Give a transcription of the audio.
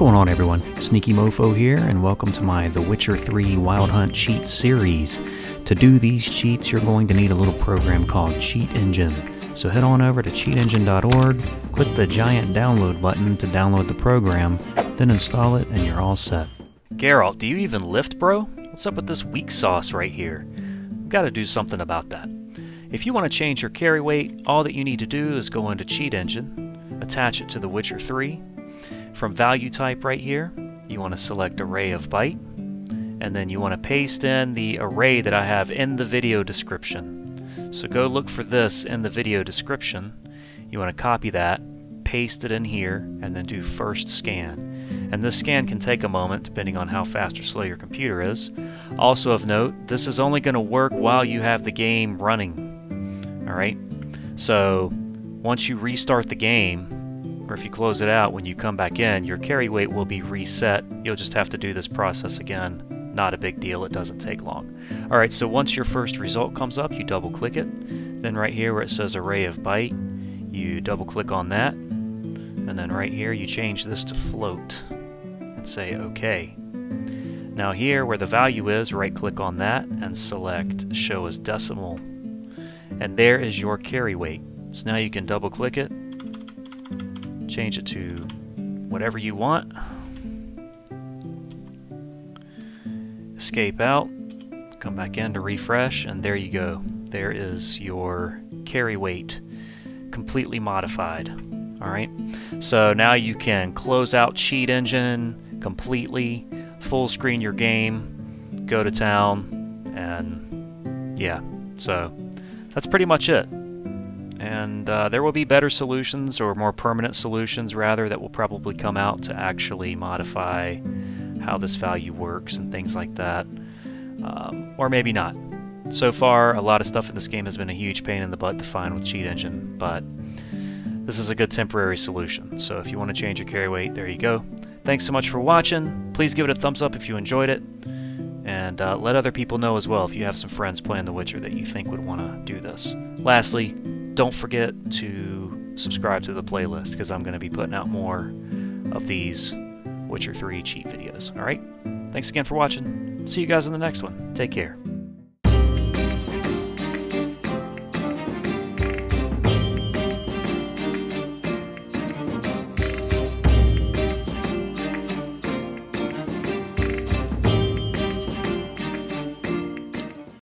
going on everyone? Sneaky Mofo here and welcome to my The Witcher 3 Wild Hunt Cheat series. To do these cheats you're going to need a little program called Cheat Engine. So head on over to cheatengine.org, click the giant download button to download the program, then install it and you're all set. Geralt, do you even lift, bro? What's up with this weak sauce right here? We've got to do something about that. If you want to change your carry weight, all that you need to do is go into Cheat Engine, attach it to The Witcher 3. From value type right here, you want to select Array of Byte, and then you want to paste in the array that I have in the video description. So go look for this in the video description. You want to copy that, paste it in here, and then do first scan. And this scan can take a moment depending on how fast or slow your computer is. Also of note, this is only going to work while you have the game running. Alright? So once you restart the game, or if you close it out when you come back in, your carry weight will be reset. You'll just have to do this process again not a big deal, it doesn't take long. Alright, so once your first result comes up, you double click it. Then right here where it says array of byte, you double click on that. And then right here you change this to float and say OK. Now here where the value is, right click on that and select show as decimal. And there is your carry weight. So now you can double click it, change it to whatever you want. escape out, come back in to refresh, and there you go. There is your carry weight completely modified. Alright, so now you can close out Cheat Engine completely, full screen your game, go to town, and yeah, so that's pretty much it. And uh, there will be better solutions, or more permanent solutions rather, that will probably come out to actually modify how this value works and things like that. Um, or maybe not. So far, a lot of stuff in this game has been a huge pain in the butt to find with Cheat Engine, but this is a good temporary solution. So if you want to change your carry weight, there you go. Thanks so much for watching. Please give it a thumbs up if you enjoyed it. And uh, let other people know as well if you have some friends playing The Witcher that you think would want to do this. Lastly, don't forget to subscribe to the playlist because I'm going to be putting out more of these Witcher 3 cheat videos. Alright? Thanks again for watching. See you guys in the next one. Take care.